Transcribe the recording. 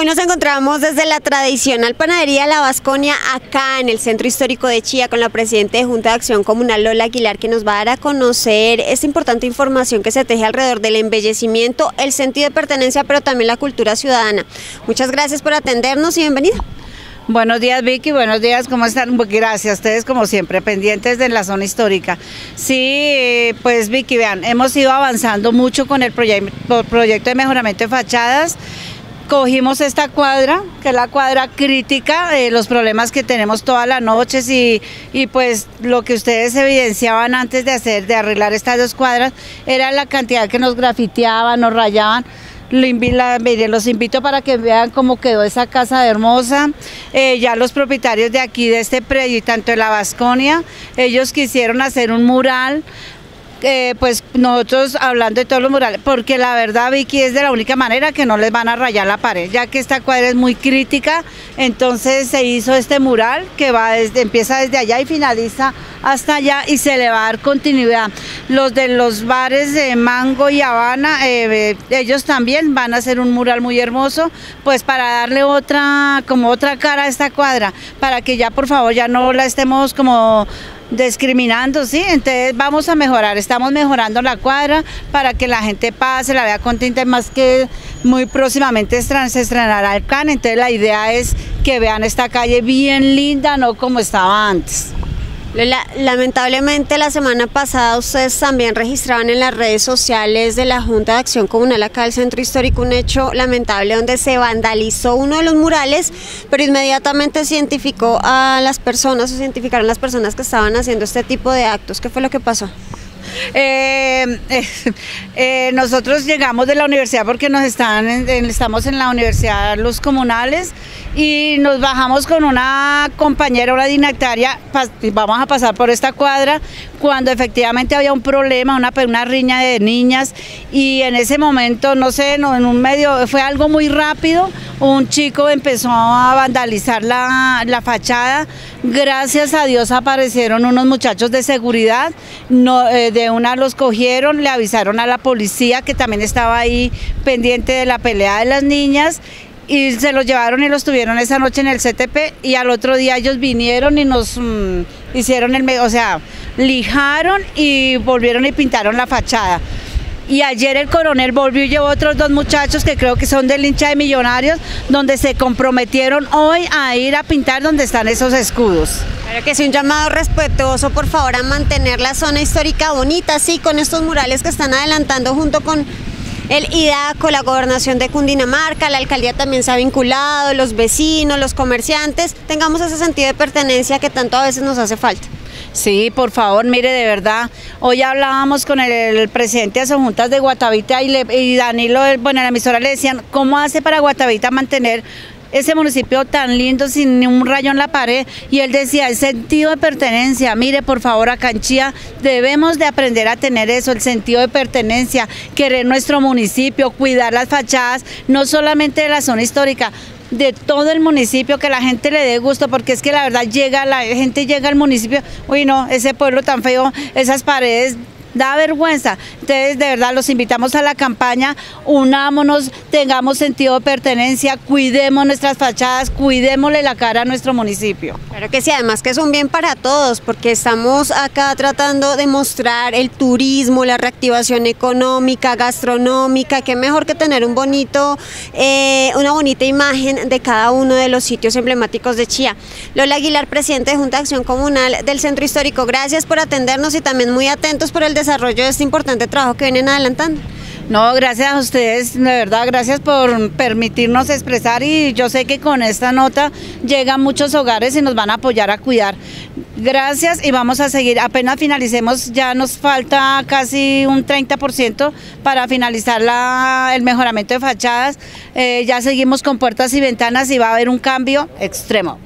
Hoy nos encontramos desde la tradicional panadería La Vasconia, acá en el centro histórico de Chía, con la presidenta de Junta de Acción Comunal, Lola Aguilar, que nos va a dar a conocer esta importante información que se teje alrededor del embellecimiento, el sentido de pertenencia, pero también la cultura ciudadana. Muchas gracias por atendernos y bienvenida. Buenos días Vicky, buenos días, ¿cómo están? Gracias, ustedes como siempre, pendientes de la zona histórica. Sí, pues Vicky, vean, hemos ido avanzando mucho con el proyecto de mejoramiento de fachadas, cogimos esta cuadra, que es la cuadra crítica, los problemas que tenemos todas las noches y, y, pues lo que ustedes evidenciaban antes de hacer, de arreglar estas dos cuadras, era la cantidad que nos grafiteaban, nos rayaban. Los invito para que vean cómo quedó esa casa hermosa. Eh, ya los propietarios de aquí, de este predio, tanto de la Vasconia, ellos quisieron hacer un mural eh, pues nosotros hablando de todos los murales, porque la verdad Vicky es de la única manera que no les van a rayar la pared, ya que esta cuadra es muy crítica, entonces se hizo este mural que va empieza desde allá y finaliza hasta allá y se le va a dar continuidad. Los de los bares de Mango y Habana, eh, ellos también van a hacer un mural muy hermoso, pues para darle otra, como otra cara a esta cuadra, para que ya por favor ya no la estemos como discriminando, ¿sí? Entonces vamos a mejorar, estamos mejorando la cuadra para que la gente pase, la vea contenta, más que muy próximamente se estrenará el can, entonces la idea es que vean esta calle bien linda, no como estaba antes lamentablemente la semana pasada ustedes también registraban en las redes sociales de la Junta de Acción Comunal acá del Centro Histórico un hecho lamentable donde se vandalizó uno de los murales, pero inmediatamente se identificó a las personas, se identificaron las personas que estaban haciendo este tipo de actos. ¿Qué fue lo que pasó? Eh, eh, nosotros llegamos de la universidad porque nos están estamos en la universidad los comunales y nos bajamos con una compañera, una dignataria, vamos a pasar por esta cuadra, cuando efectivamente había un problema, una, una riña de niñas y en ese momento, no sé, en un medio, fue algo muy rápido, un chico empezó a vandalizar la, la fachada, gracias a Dios aparecieron unos muchachos de seguridad, no, eh, de una los cogieron, le avisaron a la policía que también estaba ahí pendiente de la pelea de las niñas y se los llevaron y los tuvieron esa noche en el CTP y al otro día ellos vinieron y nos mm, hicieron el, o sea, lijaron y volvieron y pintaron la fachada. Y ayer el coronel volvió y llevó otros dos muchachos que creo que son del hincha de Millonarios, donde se comprometieron hoy a ir a pintar donde están esos escudos. Claro que sí, un llamado respetuoso, por favor, a mantener la zona histórica bonita, sí, con estos murales que están adelantando junto con el IDACO, la gobernación de Cundinamarca, la alcaldía también se ha vinculado, los vecinos, los comerciantes, tengamos ese sentido de pertenencia que tanto a veces nos hace falta. Sí, por favor, mire, de verdad, hoy hablábamos con el, presidente de las juntas de Guatavita y, y Danilo, bueno, en la emisora le decían, ¿cómo hace para Guatavita mantener ese municipio tan lindo sin ni un rayo en la pared y él decía el sentido de pertenencia, mire por favor a Canchía debemos de aprender a tener eso, el sentido de pertenencia, querer nuestro municipio, cuidar las fachadas, no solamente de la zona histórica, de todo el municipio, que la gente le dé gusto, porque es que la verdad llega, la gente llega al municipio, uy no, ese pueblo tan feo, esas paredes da vergüenza. Entonces, de verdad, los invitamos a la campaña, unámonos, tengamos sentido de pertenencia, cuidemos nuestras fachadas, cuidémosle la cara a nuestro municipio. Claro que sí, además que es un bien para todos, porque estamos acá tratando de mostrar el turismo, la reactivación económica, gastronómica, qué mejor que tener un bonito, eh, una bonita imagen de cada uno de los sitios emblemáticos de Chía. Lola Aguilar, presidente de Junta de Acción Comunal del Centro Histórico, gracias por atendernos y también muy atentos por el desarrollo de este importante trabajo que vienen adelantando. No, gracias a ustedes, de verdad, gracias por permitirnos expresar y yo sé que con esta nota llegan muchos hogares y nos van a apoyar a cuidar. Gracias y vamos a seguir, apenas finalicemos, ya nos falta casi un 30% para finalizar el mejoramiento de fachadas, eh, ya seguimos con puertas y ventanas y va a haber un cambio extremo.